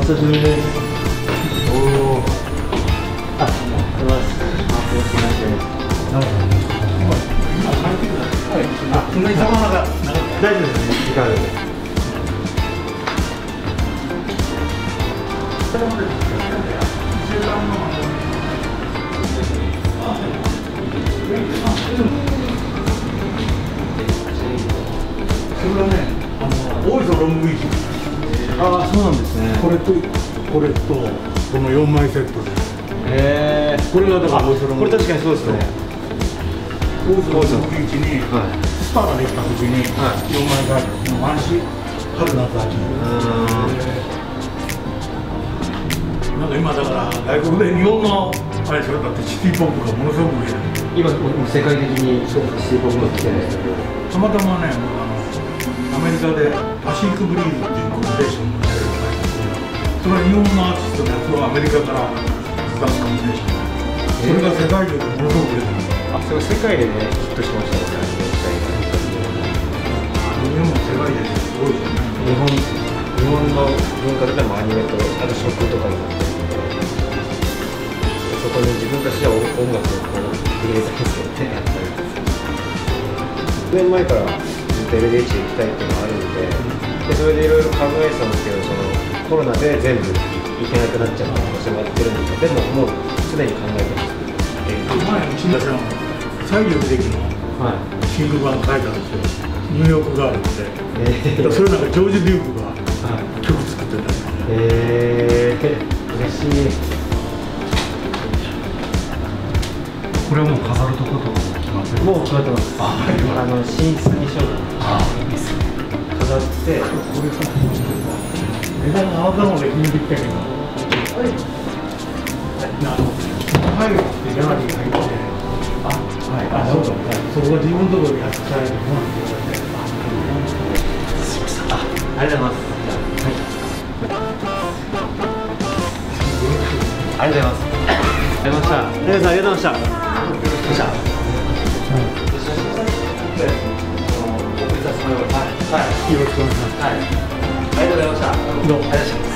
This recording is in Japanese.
お久しぶりですおおあ、すみませんあ、よろしくお願いしますなるほど今帰ってくださいはいあ、そんなに様が大丈夫ですね時間でそれはね、あの大磯ロングウィーク。ああ、そうなんですね。これと、これと、この四枚セットで。へえ。これがだから。これ確かにそうですね。大磯ロングウィークに、スターができた時に、四枚が毎週春夏秋。なんか今だから外国で日本のあれでしょだってシティポップがものすごく今世界的にシティポップが来てたまたまねあのアメリカでパシフィックブリーズっていうコンビネーションのやるのがそれは日本のアーティストのやつをアメリカから出す。コンビネーションそれが世界中でものす。ごく出てるあそれ世界でねヒットしましたね日本も世界です。ごいです。ね日本日本の文化とかもアニメとあと食とかもそこに自分たちで音楽をこう入れてってやったり5年前からと LDH 行きたいっていうのがあるんででそれでいろいろ考えてたんですけどそのコロナで全部行けなくなっちゃった場所がってるんですけどでももうすでに考えてます前うちのさん西城秀樹のシングル版書いたんですよニューヨークガールズで、えー、それなんかジョージ・デュークが曲作ってたへえー、嬉しい。これはもう飾るとことかも決まってるもう決まってます。ああの寝室にしよう飾ってこれさ値段があなたので決めてきたけどはい。あの入るってギャラリーが入ってあはい。あそうか、そこが自分のところでやってたいと思うんですよ。ありがとうございます。ありがとうございます。ありがとうございました。ありがとうございました。はい。よろしくお願いします。はい。ありがとうございました。どうも。ありがとうございました。